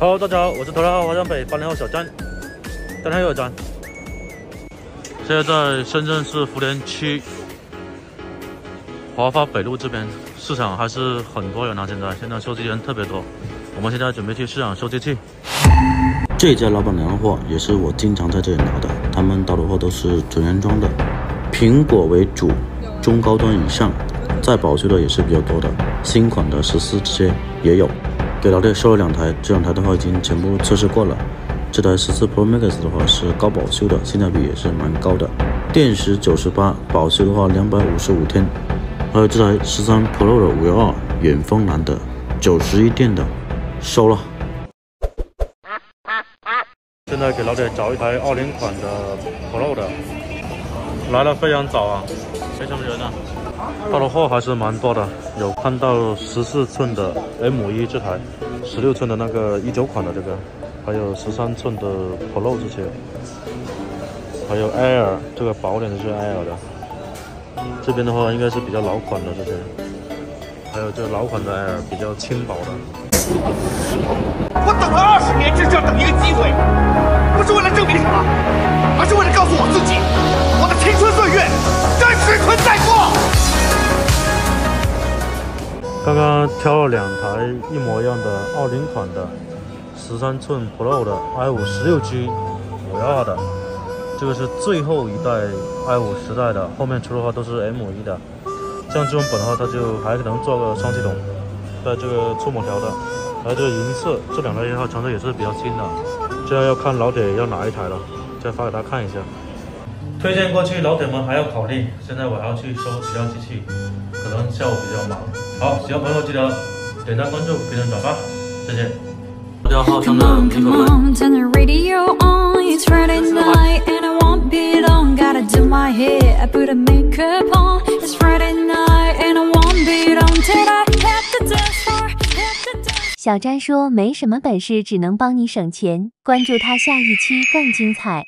Hello，大家好，我是头号华强北八零后小张，当天又有张。现在在深圳市福田区华发北路这边市场还是很多人啊，现在现在收机人特别多。我们现在准备去市场收机器。这家老板娘的货也是我经常在这里拿的，他们到的货都是准原装的，苹果为主，中高端以上，在保修的也是比较多的，新款的十四这些也有。给老弟收了两台，这两台的话已经全部测试过了。这台十四 Pro Max 的话是高保修的，性价比也是蛮高的。电池九十八，保修的话两百五十五天。还有这台十三 Pro 的五幺二远峰蓝的，九十一电的，收了。现在给老铁找一台二零款的 Pro 的，来的非常早啊，没什么人啊。到的货还是蛮多的，有看到十四寸的 M 一这台，十六寸的那个一九款的这个。还有十三寸的 Pro 这些，还有 Air 这个薄点的是 Air 的，这边的话应该是比较老款的这些，还有这老款的 Air 比较轻薄的。我等了二十年，就是要等一个机会，不是为了证明什么，而是为了告诉我自己，我的青春岁月真实存在刚刚挑了两台一模一样的二零款的。十三寸 Pro 的 i 五十六 G 五幺二的，这个是最后一代 i 五时代的，后面出的话都是 M 一的。像这种本的话，它就还能做个双系统，带这个触摸条的，还有这个银色，这两台的话，成色也是比较新的。这要看老铁要哪一台了，再发给他看一下。推荐过去，老铁们还要考虑。现在我还要去收其他机器，可能下午比较忙。好，喜欢朋友记得点赞、关注、评论、转发，再见。Come on, come on, turn the radio on It's Friday night and I won't be long Gotta do my hair, I put a makeup on It's Friday night and I won't be long Till I hit the dance for it the dance 小詹说没什么本事，只能帮你省钱。关注他下一期更精彩。